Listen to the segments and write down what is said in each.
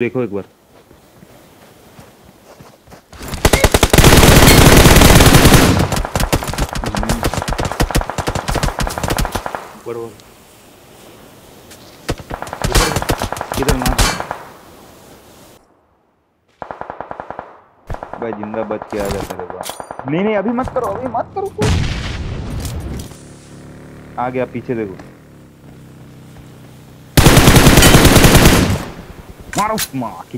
देखो एक बार। भाई ज़िंदा बच के आ जाता बाप नहीं नहीं अभी मत करो अभी मत करो। आ गया पीछे देखो। Mark.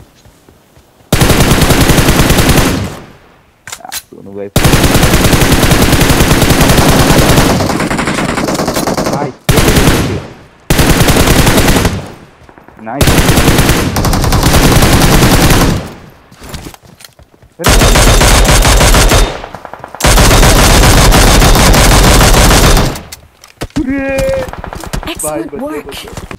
Ah, tu não vai. Nice. Excellent Bye, work.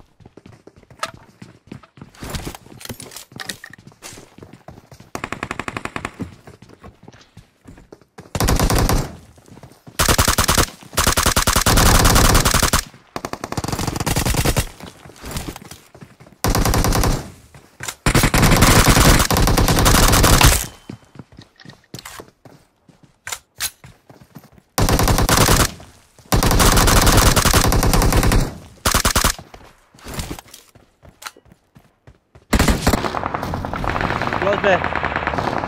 Close पे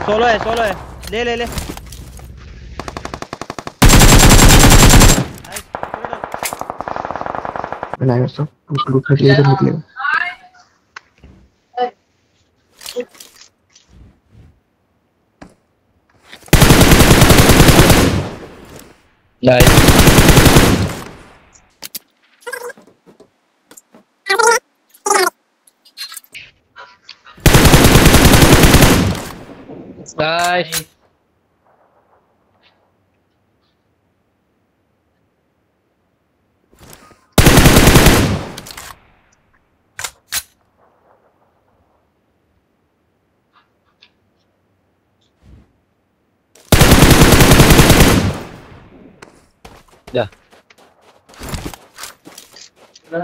सोलो है सोलो है ले ले ले बनाएगा सब उस ग्रुप में क्लियर निकलेगा Nice. Bye. Bye.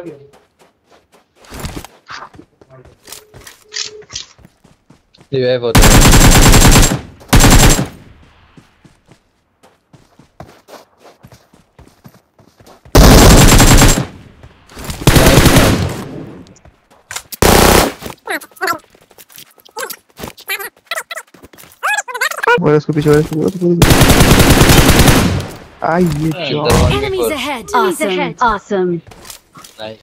đi. Do you ever? Olha, desculpa, olha, desculpa. Ai, idiota. Enemies ahead! Awesome! Awesome!